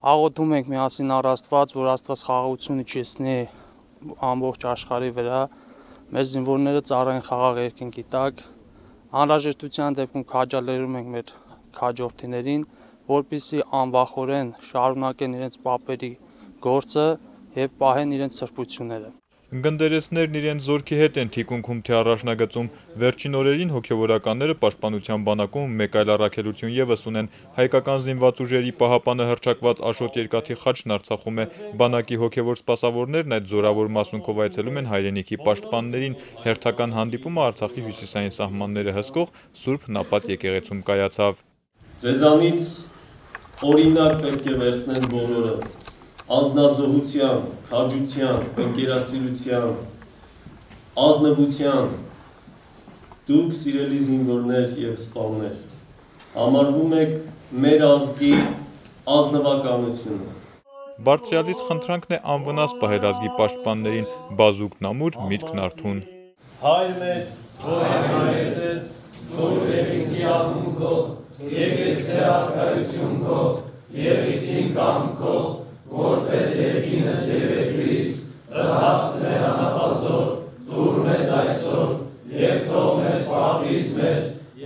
Աղոթում ենք միասին առ Աստված, որ Աստված խաղաղությունը չեսնի ամբողջ աշխարհի վրա, մեր զինվորները ծառայեն խաղաղ երկնքի տակ։ Անհրաժեշտության դեպքում քաջալերում ենք մեր քաջորդիներին, որպիսի անվախորեն շարունակեն իրենց պապերի գործը եւ պահեն իրենց սրբությունները։ Ընկնդերեսներն իրենց զորքի հետ են թիկունքում թե առաջնագծում։ Վերջին օրերին հոգևորականները պաշտպանության բանակում մեկ այլ առաքելություն եւս ունեն։ Հայկական զինված ուժերի պահապանը հրճակված Աշոտ երկաթի խաչն Արցախում է։ Բանակի հոգևոր սպասավորներն այդ զորավոր մասունքով այցելում են հայրենիքի պաշտպաններին։ Հերթական հանդիպումը Արցախի հյուսիսային սահմանները հսկող Սուրբ Նապատ եկեղեցում կայացավ։ Ձեզանից օրինակ պետք է վերցնեն բոլորը անznազողության, քաջության, ընկերասիրության, ազնվության դուք սիրելի զինվորներ եւ սպաներ համարվում եք մեր ազգի ազնվականությունը Բարձրալից խնդրանքն է անվնաս պահել ազգի պաշտպաններին բազուկն ամուր, միտքն արթուն։ Հայր մեր, որ հայրենես, զոր եկեցի ազնուքով, եկեցի արքայություն քո, եղիսին կամ քո, որպես երկինս եւ երկրիս, ըսած նրանապազոր, դուր մեզ այսօր, եւ թող մեզ պատվիս մեզ,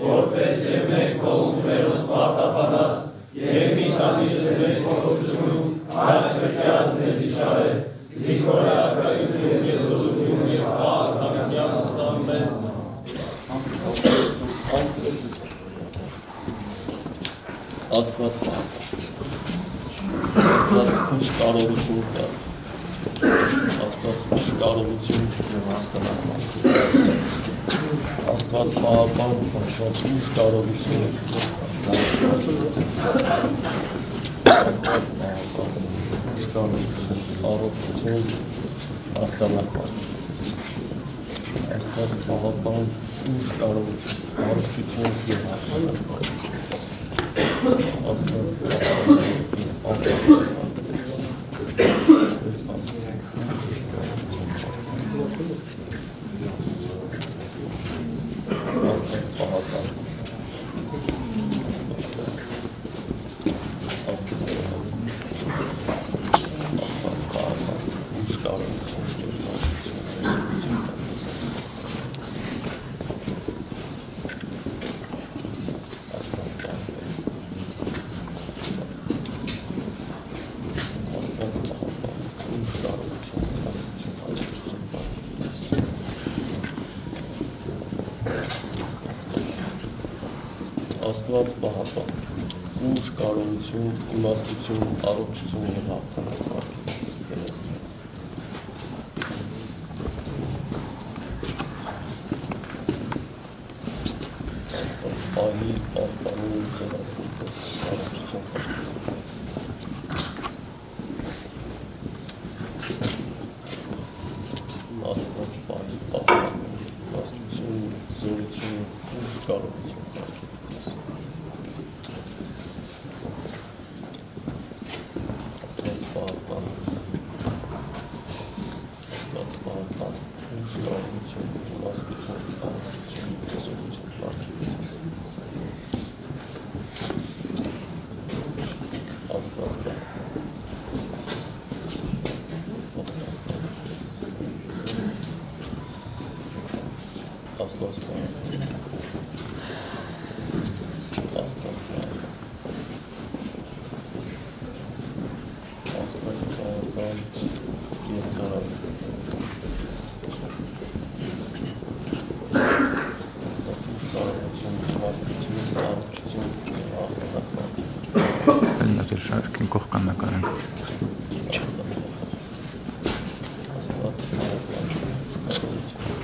որպես եւ մենք քո ունքներոց պարտապանած, եւ մի տանից մեզ փոխություն, այլ կրկյաց մեզ իշխարել, զիքորի արկայություն եւ զորություն եւ հաղ համյան ասամեն։ Աստված Աստված ուշ կարողություն կա։ Աստված ուշ կարողություն եւ հաղթանակ։ Աստված պահապան, Աստված ուշ կարողություն։ Աստված պահապան, ուշ կարողություն, հաղթանակ։ Աստված պահապան, ուշ կարողություն, առողջություն եւ հաղթանակ։ Աստված պահապան, Աստված պահապան։ Աստված Աստված պահապան։ Ուշ կարողություն եւ հաղթություն։ Աստված պահապան։ Աստված պահապան։ Ուշ կարողություն, հաստություն, հաջողություն պահապան։ Աստված պահապան, ուժ, կարողություն, իմաստություն, առողջություն եւ հաղթանակ արգելից դերեսնեց։ Աստված պահի, պահպանի, ձևացնից առողջություն արգելից։ Աստված պահի, պահպանի, իմաստություն, զորություն, ուժ, կարողություն արգելից։ Աստված պահապան, Աստված պահապան, ուժ, կարողություն, իմաստություն, առողջություն, զորություն արգելից։ Աստված պահապան, Աստված պահապան, Աստված պահապան, Աստված պահապան, Աստված պահապան, Եծարան, Աստված ուժ կարողություն, իմաստություն, առողջություն եւ հաղթանակ Բննատեր շարքին կողքանակարան։ Աստված Աստված ուժ կարողություն,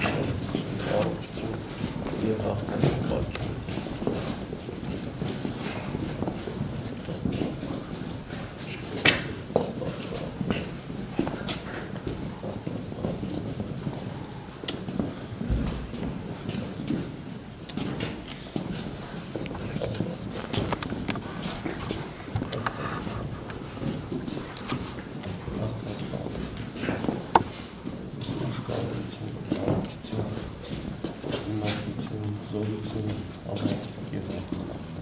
առողջություն եւ հաղթանակ արգելից։ զորություն, ավարտ և այլ։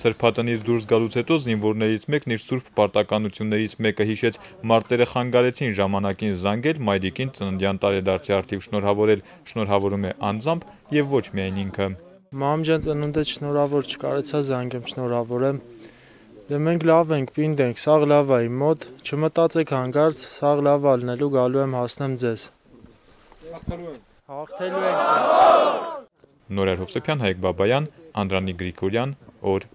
Սրբատնից դուրս գալուց հետո զինվորներից մեկն իր սուրբ պարտականություններից մեկը հիշեց մարտերը խանգարեցին ժամանակին զանգել, մայրիկին ծննդյան տարեդարձի արդիվ շնորհավորել, շնորհավորում է անձամբ եւ ոչ միայն ինքը։ Մամ ջան ծնունդը շնորհավոր չկարեցա զանգեմ, շնորհավորեմ։ Դե մենք լավ ենք, պինդ ենք, սաղ լավ է իմ մոտ, չմտածեք հանգարց, սաղ լավ է լինելու, գալու եմ հասնեմ ձեզ։ Հաղթելու ենք։ Նորեր Հովսեփյան, Հայկ Բաբայան, Անդրանիկ Գրիգորյան, օր